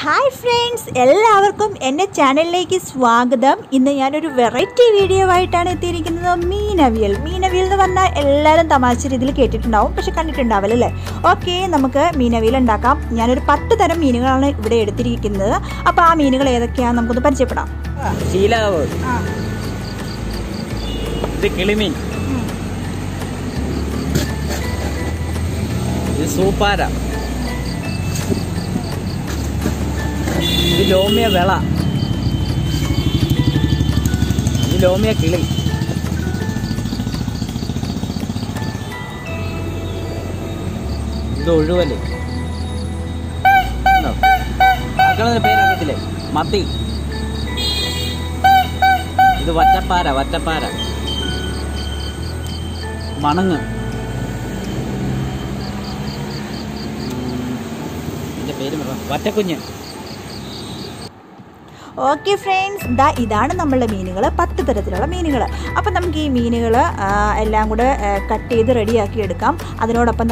Hi friends എല്ലാവർക്കും എന്റെ ചാനലിലേക്ക് സ്വാഗതം. ഇന്ന് ഞാനൊരു വെറൈറ്റി വീഡിയോ ആയിട്ടാണ് എത്തിയിരിക്കുന്നത്. മീനവിയൽ. മീനവിയൽ എന്ന് പറഞ്ഞാൽ എല്ലാവരും തമാശ രീതിയിൽ കേട്ടിട്ടുണ്ടാവും പക്ഷെ കണ്ടിട്ടുണ്ടാവില്ല അല്ലേ? ഓക്കെ നമുക്ക് മീനവിയൽ ഉണ്ടാക്കാം. ഞാനൊരു പത്ത് തരം മീനുകളാണ് ഇവിടെ എടുത്തിരിക്കുന്നത്. അപ്പോൾ ആ മീനുകൾ ഏതൊക്കെയാണെന്ന് നമുക്കൊന്ന് പരിചയപ്പെടാം. ശീലാവ്. ഇത് കിളിമീൻ. ഇത് സൂപ്പാര. ഇത് ലോമിയ വിള. ഇത് ലോമിയ കിളി. ഇത് ഒഴുവൽ. മക്കളുടെ മക്കളെ പേരറിയത്തില്ലേ മത്തി. ഇത് വറ്റപ്പാര വറ്റപ്പാര. മണങ്ങ്. ഇതിന്റെ പേര് വറ്റക്കുഞ്ഞ് ഓക്കെ ഫ്രണ്ട്സ് ദാ ഇതാണ് നമ്മളുടെ മീനുകൾ പത്ത് തരത്തിലുള്ള മീനുകൾ അപ്പം നമുക്ക് ഈ മീനുകൾ എല്ലാം കൂടെ കട്ട് ചെയ്ത് റെഡിയാക്കി എടുക്കാം. അതിനോടൊപ്പം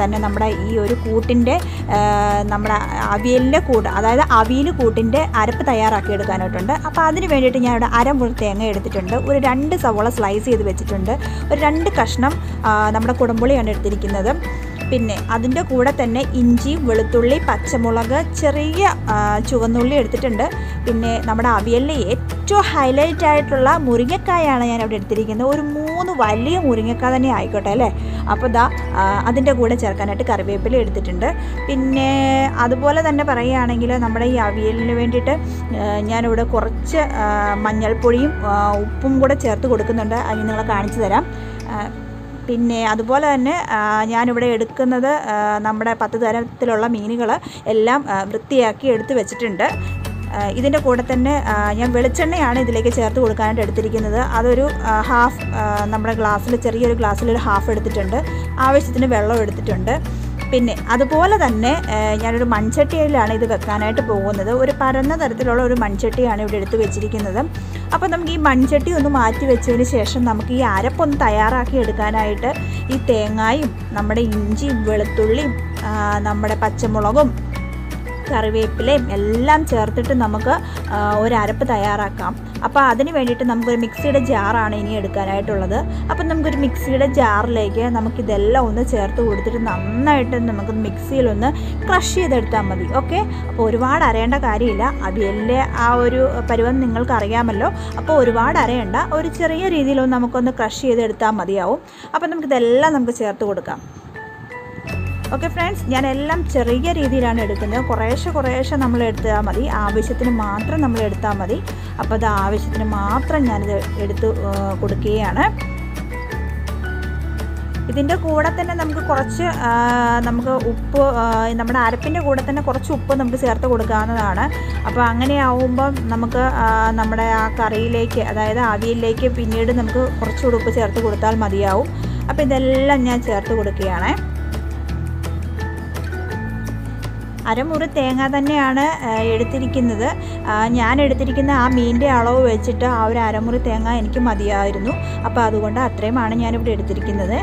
തന്നെ നമ്മുടെ ഈ ഒരു കൂട്ടിന്റെ നമ്മുടെ അവിയലിന്റെ കൂട്ട് അതായത് അവിയൽ കൂട്ടിന്റെ അരപ്പ് തയ്യാറാക്കി എടുക്കാനായിട്ടുണ്ട്. അപ്പോൾ അതിന് വേണ്ടിയിട്ട് ഞാൻ ഇവിടെ അരമുറി തേങ്ങ എടുത്തിട്ടുണ്ട്. ഒരു രണ്ട് സവോള സ്ലൈസ് ചെയ്ത് വെച്ചിട്ടുണ്ട്. ഒരു രണ്ട് കഷ്ണം നമ്മുടെ കുടംപുളിയാണ് എടുത്തിരിക്കുന്നത്. പിന്നെ അതിന്റെ കൂടെ തന്നെ ഇഞ്ചി വെളുത്തുള്ളി പച്ചമുളക് ചെറിയ ചുവന്നുള്ളി എടുത്തിട്ടുണ്ട്. പിന്നെ നമ്മുടെ അവിയലിലെ ഏറ്റവും ഹൈലൈറ്റ് ആയിട്ടുള്ള മുരിങ്ങക്കായാണ് ഞാൻ അവിടെ എടുത്തിരിക്കുന്നത്. ഒരു മൂന്ന് വലിയ മുരിങ്ങക്കായ തന്നെ ആയിക്കോട്ടെ അല്ലേ? അപ്പോൾ ദാ അതിന്റെ കൂടെ ചേർക്കാനായിട്ട് കറിവേപ്പില എടുത്തിട്ടുണ്ട്. പിന്നെ അതുപോലെ തന്നെ പറയുകയാണെങ്കിൽ നമ്മുടെ ഈ അവിയലിന് വേണ്ടിയിട്ട് ഞാനിവിടെ കുറച്ച് മഞ്ഞൾപ്പൊടിയും ഉപ്പും കൂടെ ചേർത്ത് കൊടുക്കുന്നുണ്ട്. അത് നിങ്ങളെ കാണിച്ചു തരാം. പിന്നെ അതുപോലെ തന്നെ ഞാനിവിടെ എടുക്കുന്നത് നമ്മുടെ പത്ത് തരത്തിലുള്ള മീനുകൾ എല്ലാം വൃത്തിയാക്കി എടുത്തു വെച്ചിട്ടുണ്ട്. ഇതിന്റെ കൂടെ തന്നെ ഞാൻ വെളിച്ചെണ്ണയാണ് ഇതിലേക്ക് ചേർത്ത് കൊടുക്കാനായിട്ട് എടുത്തിരിക്കുന്നത്. അതൊരു ഹാഫ് നമ്മുടെ ഗ്ലാസ്സിൽ ചെറിയൊരു ഗ്ലാസ്സിൽ ഒരു ഹാഫ് എടുത്തിട്ടുണ്ട്. ആവശ്യത്തിന് വെള്ളം എടുത്തിട്ടുണ്ട്. പിന്നെ അതുപോലെ തന്നെ ഞാനൊരു മൺചട്ടിയിലാണ് ഇത് വെക്കാനായിട്ട് പോകുന്നത്. ഒരു പരന്ന തരത്തിലുള്ള ഒരു മൺചട്ടിയാണ് ഇവിടെ എടുത്ത് വെച്ചിരിക്കുന്നത്. അപ്പോൾ നമുക്ക് ഈ മൺചട്ടി ഒന്ന് മാറ്റി വെച്ചതിന് ശേഷം നമുക്ക് ഈ അരപ്പൊന്ന് തയ്യാറാക്കി എടുക്കാനായിട്ട് ഈ തേങ്ങായും നമ്മുടെ ഇഞ്ചിയും വെളുത്തുള്ളിയും നമ്മുടെ പച്ചമുളകും കറിവേപ്പിലയും എല്ലാം ചേർത്തിട്ട് നമുക്ക് ഒരു അരപ്പ് തയ്യാറാക്കാം. അപ്പോൾ അതിന് വേണ്ടിയിട്ട് നമുക്കൊരു മിക്സിയുടെ ജാറാണ് ഇനി എടുക്കാനായിട്ടുള്ളത്. അപ്പം നമുക്കൊരു മിക്സിയുടെ ജാറിലേക്ക് നമുക്കിതെല്ലാം ഒന്ന് ചേർത്ത് കൊടുത്തിട്ട് നന്നായിട്ട് നമുക്ക് മിക്സിയിലൊന്ന് ക്രഷ് ചെയ്തെടുത്താൽ മതി. ഓക്കെ? അപ്പോൾ ഒരുപാട് അരയേണ്ട കാര്യമില്ല. അവിയലിന്റെ ആ ഒരു പരുവം നിങ്ങൾക്ക് അറിയാമല്ലോ അപ്പോൾ ഒരുപാട് അറിയേണ്ട ഒരു ചെറിയ രീതിയിലൊന്ന് നമുക്കൊന്ന് ക്രഷ് ചെയ്തെടുത്താൽ മതിയാവും. അപ്പോൾ നമുക്കിതെല്ലാം നമുക്ക് ചേർത്ത് കൊടുക്കാം. ഓക്കെ ഫ്രണ്ട്സ് ഞാൻ എല്ലാം ചെറിയ രീതിയിലാണ് എടുക്കുന്നത്. കുറേശ്ശെ കുറേശ്ശെ നമ്മൾ എടുത്താൽ മതി. ആവശ്യത്തിന് മാത്രം നമ്മൾ എടുത്താൽ മതി. അപ്പോൾ അത് ആവശ്യത്തിന് മാത്രം ഞാനിത് എടുത്ത് കൊടുക്കുകയാണ്. ഇതിന്റെ കൂടെ തന്നെ നമുക്ക് കുറച്ച് നമുക്ക് ഉപ്പ് നമ്മുടെ അരപ്പിന്റെ കൂടെ തന്നെ കുറച്ച് ഉപ്പ് നമുക്ക് ചേർത്ത് കൊടുക്കാവുന്നതാണ്. അപ്പോൾ അങ്ങനെ ആവുമ്പം നമുക്ക് നമ്മുടെ ആ കറിയിലേക്ക് അതായത് ആവിയിലേക്ക് പിന്നീട് നമുക്ക് കുറച്ചുകൂടി ഉപ്പ് ചേർത്ത് കൊടുത്താൽ മതിയാവും. അപ്പോൾ ഇതെല്ലാം ഞാൻ ചേർത്ത് കൊടുക്കുകയാണേ. അരമുറി തേങ്ങ തന്നെയാണ് എടുത്തിരിക്കുന്നത്. ഞാൻ എടുത്തിരിക്കുന്ന ആ മീനിന്റെ അളവ് വെച്ചിട്ട് ആ ഒരു അരമുറി തേങ്ങ എനിക്ക് മതിയായിരുന്നു. അപ്പോൾ അതുകൊണ്ട് അത്രയുമാണ് ഞാനിവിടെ എടുത്തിരിക്കുന്നത്.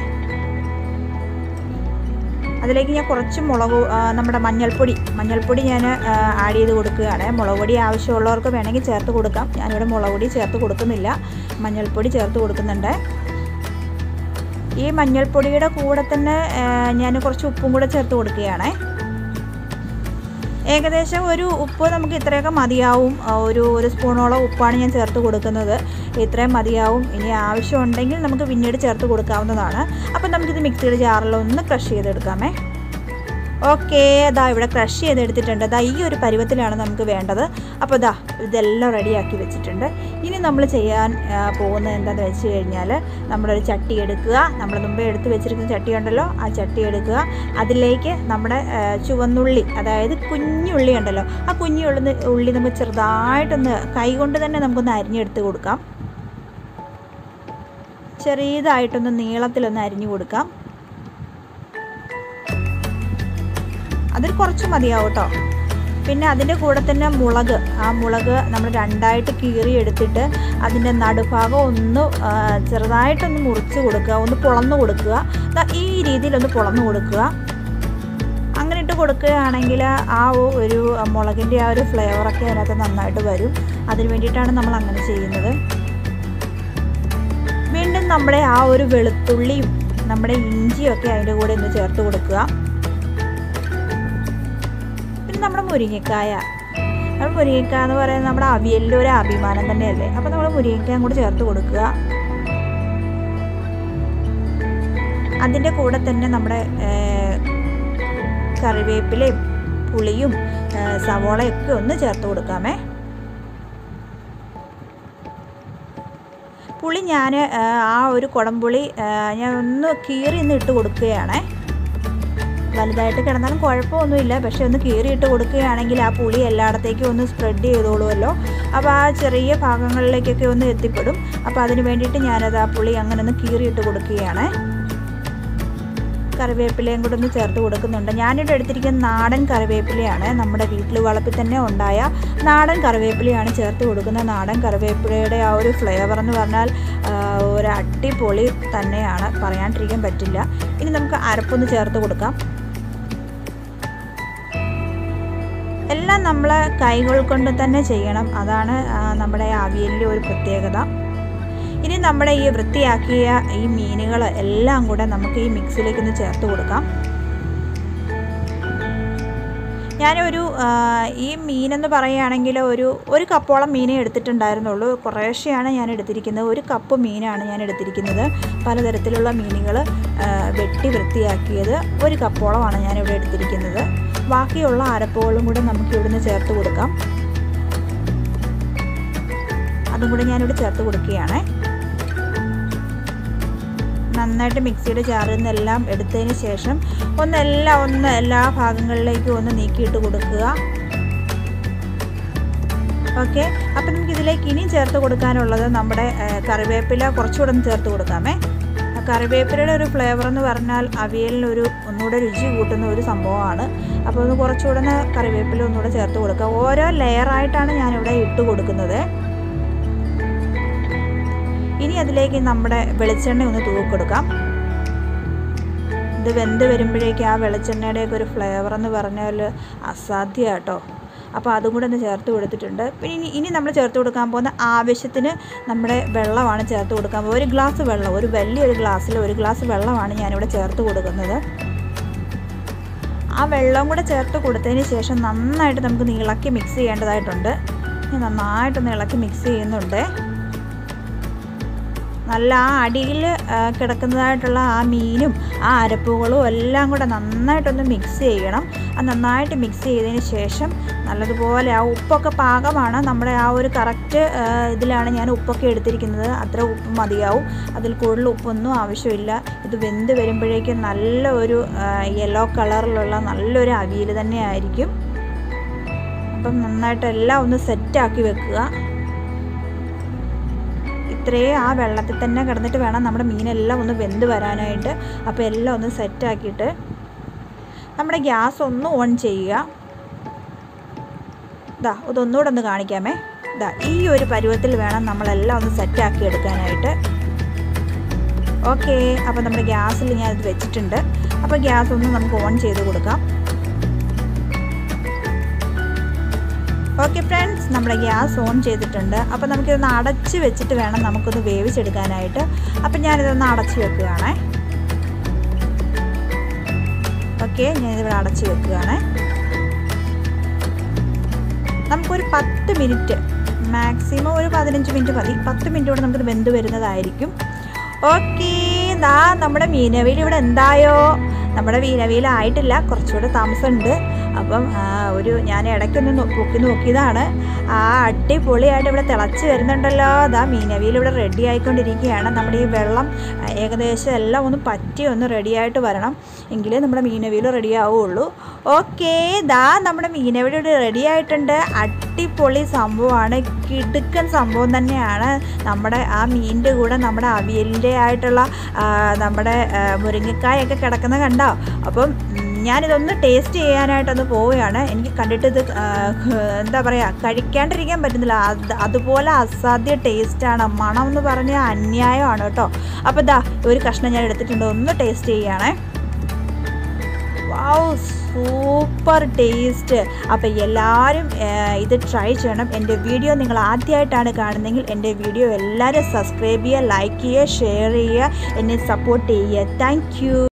അതിലേക്ക് ഞാൻ കുറച്ച് മുളക് നമ്മുടെ മഞ്ഞൾപ്പൊടി മഞ്ഞൾപ്പൊടി ഞാൻ ആഡ് ചെയ്ത് കൊടുക്കുകയാണ്. മുളക് പൊടി ആവശ്യമുള്ളവർക്ക് വേണമെങ്കിൽ ചേർത്ത് കൊടുക്കാം. ഞാനിവിടെ മുളക് പൊടി ചേർത്ത് കൊടുക്കുന്നില്ല. മഞ്ഞൾപ്പൊടി ചേർത്ത് കൊടുക്കുന്നുണ്ട്. ഈ മഞ്ഞൾപ്പൊടിയുടെ കൂടെ തന്നെ ഞാൻ കുറച്ച് ഉപ്പും കൂടെ ചേർത്ത് കൊടുക്കുകയാണേ. ഏകദേശം ഒരു ഉപ്പ് നമുക്ക് ഇത്രയൊക്കെ മതിയാവും. ഒരു ഒരു സ്പൂണോളം ഉപ്പാണ് ഞാൻ ചേർത്ത് കൊടുക്കുന്നത്. ഇത്രയും മതിയാവും. ഇനി ആവശ്യമുണ്ടെങ്കിൽ നമുക്ക് പിന്നീട് ചേർത്ത് കൊടുക്കാവുന്നതാണ്. അപ്പം നമുക്കിത് മിക്സിയുടെ ജാറിലൊന്ന് ക്രഷ് ചെയ്തെടുക്കാമേ. ഓക്കെ ദാ ഇവിടെ ക്രഷ് ചെയ്തെടുത്തിട്ടുണ്ട്. ദാ ഈ ഒരു പരുവത്തിലാണ് നമുക്ക് വേണ്ടത്. അപ്പോൾ ദാ ഇതെല്ലാം റെഡിയാക്കി വെച്ചിട്ടുണ്ട്. ഇനി നമ്മൾ ചെയ്യാൻ പോകുന്നത് എന്താണെന്ന് വെച്ച് കഴിഞ്ഞാൽ നമ്മളൊരു ചട്ടി എടുക്കുക. നമ്മൾ മുമ്പേ എടുത്ത് വെച്ചിരിക്കുന്ന ചട്ടി ഉണ്ടല്ലോ ആ ചട്ടി എടുക്കുക. അതിലേക്ക് നമ്മുടെ ചുവന്നുള്ളി അതായത് കുഞ്ഞുള്ളി ഉണ്ടല്ലോ ആ കുഞ്ഞുള്ളി ഉള്ളി നമുക്ക് ചെറുതായിട്ടൊന്ന് കൈകൊണ്ട് തന്നെ നമുക്കൊന്ന് അരിഞ്ഞെടുത്ത് കൊടുക്കാം. ചെറിയതായിട്ടൊന്ന് നീളത്തിലൊന്ന് അരിഞ്ഞു കൊടുക്കാം. അതിൽ കുറച്ച് മതിയാവും കേട്ടോ പിന്നെ അതിന്റെ കൂടെ തന്നെ മുളക്. ആ മുളക് നമ്മൾ രണ്ടായിട്ട് കീറി എടുത്തിട്ട് അതിന്റെ നടുഭാഗം ഒന്ന് ചെറുതായിട്ടൊന്ന് മുറിച്ച് കൊടുക്കുക. ഒന്ന് പൊളന്ന് കൊടുക്കുക. ഈ രീതിയിലൊന്ന് പൊളന്ന് കൊടുക്കുക. അങ്ങനെ ഇട്ട് കൊടുക്കുകയാണെങ്കിൽ ആ ഒരു മുളകിന്റെ ആ ഒരു ഫ്ലേവറൊക്കെ അതിനകത്ത് നന്നായിട്ട് വരും. അതിന് വേണ്ടിയിട്ടാണ് നമ്മൾ അങ്ങനെ ചെയ്യുന്നത്. വീണ്ടും നമ്മുടെ ആ ഒരു വെളുത്തുള്ളിയും നമ്മുടെ ഇഞ്ചിയൊക്കെ അതിന്റെ കൂടെ ഒന്ന് ചേർത്ത് കൊടുക്കുക. നമ്മുടെ മുരിങ്ങക്കായ. നമ്മുടെ മുരിങ്ങക്കായ എന്ന് പറയുന്നത് നമ്മുടെ അവിയലിന്റെ ഒരു അഭിമാനം തന്നെയല്ലേ? അപ്പോൾ നമ്മൾ മുരിങ്ങക്കായും കൂടെ ചേർത്ത് കൊടുക്കുക. അതിന്റെ കൂടെ തന്നെ നമ്മുടെ കറിവേപ്പിലയും പുളിയും സവോളയൊക്കെ ഒന്ന് ചേർത്ത് കൊടുക്കാമേ. പുളി ഞാൻ ആ ഒരു കുടംപുളി ഞാൻ ഒന്ന് കീറി ഒന്ന് ഇട്ട് കൊടുക്കുകയാണേ. വലുതായിട്ട് കിടന്നാലും കുഴപ്പമൊന്നുമില്ല. പക്ഷേ ഒന്ന് കീറിയിട്ട് കൊടുക്കുകയാണെങ്കിൽ ആ പുളി എല്ലായിടത്തേക്കും ഒന്ന് സ്പ്രെഡ് ചെയ്തോളുമല്ലോ. അപ്പോൾ ആ ചെറിയ ഭാഗങ്ങളിലേക്കൊക്കെ ഒന്ന് എത്തിപ്പെടും. അപ്പോൾ അതിന് വേണ്ടിയിട്ട് ഞാനത് ആ പുളി അങ്ങനെ ഒന്ന് കീറിയിട്ട് കൊടുക്കുകയാണ്. കറിവേപ്പിലയും കൂടെ ഒന്ന് ചേർത്ത് കൊടുക്കുന്നുണ്ട്. ഞാനിവിടെ എടുത്തിരിക്കുന്ന നാടൻ കറിവേപ്പിലയാണ് നമ്മുടെ വീട്ടിൽ വളപ്പിൽ തന്നെ ഉണ്ടായ നാടൻ കറിവേപ്പിലയാണ് ചേർത്ത് കൊടുക്കുന്നത്. നാടൻ കറിവേപ്പിലയുടെ ആ ഒരു ഫ്ലേവർ എന്ന് പറഞ്ഞാൽ ഒരു അടിപൊളി തന്നെയാണ്. പറയാണ്ടിരിക്കാൻ പറ്റില്ല. ഇനി നമുക്ക് അരപ്പൊന്ന് ചേർത്ത് കൊടുക്കാം. എല്ലാം നമ്മൾ കൈകൾ കൊണ്ട് തന്നെ ചെയ്യണം. അതാണ് നമ്മുടെ അവിയലിന്റെ ഒരു പ്രത്യേകത. ഇനി നമ്മുടെ ഈ വൃത്തിയാക്കിയ ഈ മീനുകൾ എല്ലാം കൂടെ നമുക്ക് ഈ മിക്സിലേക്ക് ഒന്ന് ചേർത്ത് കൊടുക്കാം. ഞാനൊരു ഈ മീനെന്ന് പറയുകയാണെങ്കിൽ ഒരു ഒരു കപ്പോളം മീനേ എടുത്തിട്ടുണ്ടായിരുന്നുള്ളൂ. കുറേശ്ശെയാണ് ഞാൻ എടുത്തിരിക്കുന്നത്. ഒരു കപ്പ് മീനാണ് ഞാൻ എടുത്തിരിക്കുന്നത്. പലതരത്തിലുള്ള മീനുകൾ വെട്ടി വൃത്തിയാക്കിയത് ഒരു കപ്പോളമാണ് ഞാനിവിടെ എടുത്തിരിക്കുന്നത്. ബാക്കിയുള്ള അരപ്പുകളും കൂടെ നമുക്ക് ഇവിടുന്ന് ചേർത്ത് കൊടുക്കാം. അതും കൂടെ ഞാനിവിടെ ചേർത്ത് കൊടുക്കുകയാണ്. നന്നായിട്ട് മിക്സിയുടെ ജാറിൽ നിന്നെല്ലാം എടുത്തതിന് ശേഷം ഒന്നെല്ലാം ഒന്ന് എല്ലാ ഭാഗങ്ങളിലേക്കും ഒന്ന് നീക്കിയിട്ട് കൊടുക്കുക. ഓക്കെ. അപ്പം നമുക്ക് ഇതിലേക്ക് ഇനിയും ചേർത്ത് കൊടുക്കാനുള്ളത് നമ്മുടെ കറിവേപ്പില കുറച്ചുകൂടെ ഒന്ന് ചേർത്ത് കൊടുക്കാമേ. കറിവേപ്പിലയുടെ ഒരു ഫ്ലേവർ എന്ന് പറഞ്ഞാൽ അവിയലിനൊരു ഒന്നുകൂടെ രുചി കൂട്ടുന്ന ഒരു സംഭവമാണ്. അപ്പോൾ ഒന്ന് കുറച്ചുകൂടെ കറിവേപ്പില ഒന്നുകൂടെ ചേർത്ത് കൊടുക്കുക. ഓരോ ലെയറായിട്ടാണ് ഞാനിവിടെ ഇട്ട് കൊടുക്കുന്നത്. ഇനി അതിലേക്ക് നമ്മുടെ വെളിച്ചെണ്ണ ഒന്ന് തൂക്കി കൊടുക്കാം ഇത് വെന്ത് വരുമ്പോഴേക്കും ആ വെളിച്ചെണ്ണയുടെയൊക്കെ ഒരു ഫ്ലേവർ എന്ന് പറഞ്ഞാൽ അസാധ്യ കേട്ടോ. അപ്പോൾ അതും കൂടെ ഒന്ന് ചേർത്ത് കൊടുത്തിട്ടുണ്ട്. പിന്നെ ഇനി ഇനി നമ്മൾ ചേർത്ത് കൊടുക്കാൻ പോകുന്ന ആവശ്യത്തിന് നമ്മുടെ വെള്ളമാണ് ചേർത്ത് കൊടുക്കാൻ പോകുന്നത്. ഒരു ഗ്ലാസ് വെള്ളം ഒരു വലിയൊരു ഗ്ലാസ്സിൽ ഒരു ഗ്ലാസ് വെള്ളമാണ് ഞാനിവിടെ ചേർത്ത് കൊടുക്കുന്നത്. ആ വെള്ളം കൂടെ ചേർത്ത് കൊടുത്തതിന് ശേഷം നന്നായിട്ട് നമുക്ക് ഇളക്കി മിക്സ് ചെയ്യേണ്ടതായിട്ടുണ്ട്. നന്നായിട്ടൊന്ന് ഇളക്കി മിക്സ് ചെയ്യുന്നുണ്ട്. നല്ല ആ അടിയിൽ കിടക്കുന്നതായിട്ടുള്ള ആ മീനും ആ അരപ്പുകളും എല്ലാം കൂടെ നന്നായിട്ടൊന്ന് മിക്സ് ചെയ്യണം. അത് നന്നായിട്ട് മിക്സ് ചെയ്തതിന് ശേഷം നല്ലതുപോലെ ആ ഉപ്പൊക്കെ പാകമാണ്. നമ്മുടെ ആ ഒരു കറക്റ്റ് ഇതിലാണ് ഞാൻ ഉപ്പൊക്കെ എടുത്തിരിക്കുന്നത്. അത്ര ഉപ്പ് മതിയാവും. അതിൽ കൂടുതൽ ഉപ്പൊന്നും ആവശ്യമില്ല. ഇത് വെന്ത് വരുമ്പോഴേക്കും നല്ല ഒരു യെല്ലോ കളറിലുള്ള നല്ലൊരു അവിയൽ തന്നെ ആയിരിക്കും. അപ്പം നന്നായിട്ട് എല്ലാം ഒന്ന് സെറ്റാക്കി വെക്കുക. ഇത്രയും ആ വെള്ളത്തിൽ തന്നെ കിടന്നിട്ട് വേണം നമ്മുടെ മീനെല്ലാം ഒന്ന് വെന്ത് വരാനായിട്ട്. അപ്പോൾ എല്ലാം ഒന്ന് സെറ്റാക്കിയിട്ട് നമ്മുടെ ഗ്യാസ് ഒന്ന് ഓൺ ചെയ്യുക. ഇതാ ഇതൊന്നുകൂടെ ഒന്ന് കാണിക്കാമേ. ഇതാ ഈ ഒരു പരുവത്തിൽ വേണം നമ്മളെല്ലാം ഒന്ന് സെറ്റാക്കി എടുക്കാനായിട്ട്. ഓക്കെ അപ്പോൾ നമ്മുടെ ഗ്യാസിൽ ഞാൻ ഇത് വെച്ചിട്ടുണ്ട്. അപ്പോൾ ഗ്യാസ് ഒന്ന് നമുക്ക് ഓൺ ചെയ്ത് കൊടുക്കാം. ഓക്കെ ഫ്രണ്ട്സ് നമ്മൾ ഗ്യാസ് ഓൺ ചെയ്തിട്ടുണ്ട്. അപ്പോൾ നമുക്കിതൊന്ന് അടച്ച് വെച്ചിട്ട് വേണം നമുക്കൊന്ന് വേവിച്ചെടുക്കാനായിട്ട്. അപ്പം ഞാനിതൊന്ന് അടച്ച് വെക്കുകയാണേ. ഓക്കെ ഞാനിതിവിടെ അടച്ച് വെക്കുകയാണേ. നമുക്കൊരു പത്ത് മിനിറ്റ് മാക്സിമം ഒരു പതിനഞ്ച് മിനിറ്റ് മതി. പത്ത് മിനിറ്റ് കൂടെ നമുക്കിത് വെന്ത് വരുന്നതായിരിക്കും. ഓക്കെ ദാ നമ്മുടെ മീനവിയിൽ ഇവിടെ എന്തായോ? നമ്മുടെ മീനവിയിലായിട്ടില്ല കുറച്ചുകൂടെ താമസമുണ്ട്. അപ്പം ഒരു ഞാൻ ഇടയ്ക്കൊന്ന് പൊക്കി നോക്കിയതാണ്. ആ അടിപൊളിയായിട്ട് ഇവിടെ തിളച്ച് വരുന്നുണ്ടല്ലോ. അതാ മീനവിയിൽ ഇവിടെ റെഡി ആയിക്കൊണ്ടിരിക്കുകയാണ്. നമ്മുടെ ഈ വെള്ളം ഏകദേശം എല്ലാം ഒന്ന് പറ്റി ഒന്ന് റെഡിയായിട്ട് വരണം. എങ്കിലേ നമ്മുടെ മീനവിയിൽ റെഡി ആവുള്ളൂ. ഓക്കെ ദാ നമ്മുടെ മീനവിയിൽ ഇവിടെ റെഡി ആയിട്ടുണ്ട്. അടിപൊളി സംഭവമാണ്. കിടുക്കൻ സംഭവം തന്നെയാണ്. നമ്മുടെ ആ മീനിന്റെ കൂടെ നമ്മുടെ അവിയലിന്റെ ആയിട്ടുള്ള നമ്മുടെ മുരിങ്ങക്കായൊക്കെ കിടക്കുന്ന കണ്ടോ? അപ്പം ഞാനിതൊന്ന് ടേസ്റ്റ് ചെയ്യാനായിട്ടൊന്ന് പോവുകയാണ്. എനിക്ക് കണ്ടിട്ട് ഇത് എന്താ പറയുക കഴിക്കാണ്ടിരിക്കാൻ പറ്റുന്നില്ല. അത് അതുപോലെ അസാധ്യ ടേസ്റ്റാണ് മണം എന്ന് പറഞ്ഞാൽ അന്യായമാണ് കേട്ടോ. അപ്പോൾ ഇതാ ഒരു കഷ്ണം ഞാൻ എടുത്തിട്ടുണ്ട്. ഒന്ന് ടേസ്റ്റ് ചെയ്യുകയാണേ വാവ് സൂപ്പർ ടേസ്റ്റ് അപ്പോൾ എല്ലാവരും ഇത് ട്രൈ ചെയ്യണം. എന്റെ വീഡിയോ നിങ്ങൾ ആദ്യമായിട്ടാണ് കാണുന്നതെങ്കിൽ എന്റെ വീഡിയോ എല്ലാവരും സബ്സ്ക്രൈബ് ചെയ്യുക ലൈക്ക് ചെയ്യുക ഷെയർ ചെയ്യുക എന്നെ സപ്പോർട്ട് ചെയ്യുക. താങ്ക്